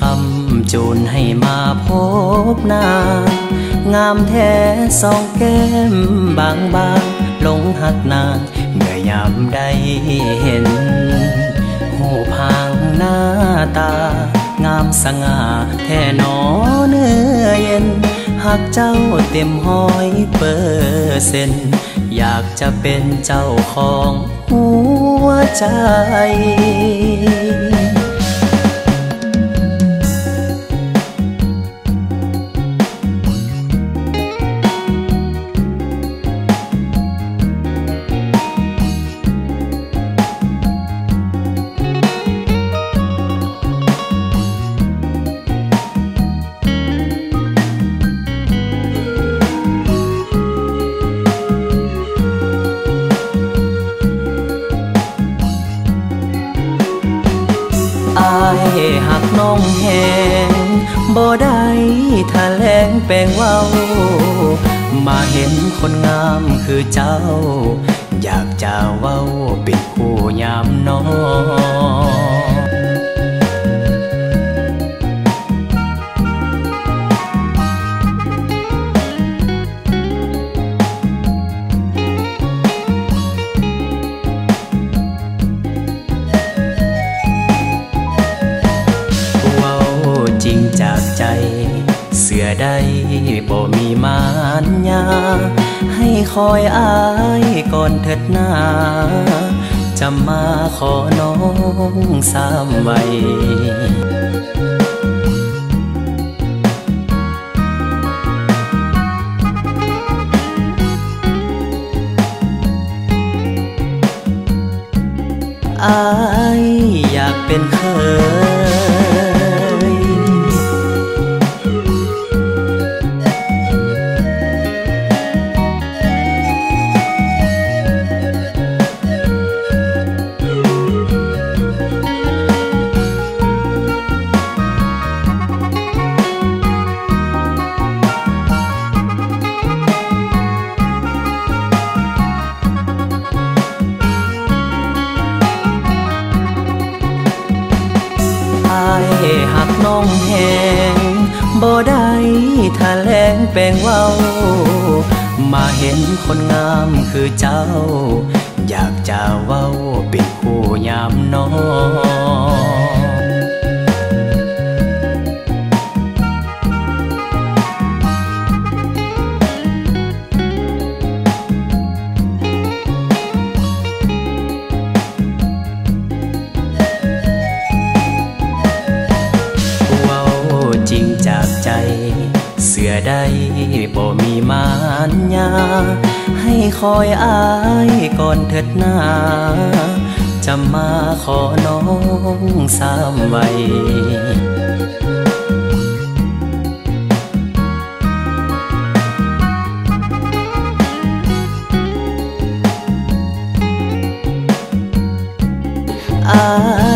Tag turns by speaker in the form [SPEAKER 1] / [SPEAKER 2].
[SPEAKER 1] คำจูนให้มาพบหน้างามแท้สองแก้มบางบางลงหักนางเมื่อยามได้เห็นหูพางหน้าตา งามสง่าแท่นอเนื้อเย็นหากเจ้าเต็มห้อยเปอร์เซ็นอยากจะเป็นเจ้าของหัวใจ อายหักน้องแหงบ่ได้ทะแลงแปลงเว้า มาเห็นคนงามคือเจ้า อยากจะเว้าเป็นคู่ยามนอน อได้บ่มีมานยา ให้คอยอายก่อนเถิดหน้าจะมาขอน้องสามไว้อายอยากเป็นเคย อายหักน้องแหงบ่ได้ทะแลงแปลงเว้า มาเห็นคนงามคือเจ้า อยากจะเว้าเป็นคู่ยามนอน จากใจ เสือได้บ่มีมานยา ให้คอยอายก่อนเถิดนาจะมาขอน้องสามไว้อ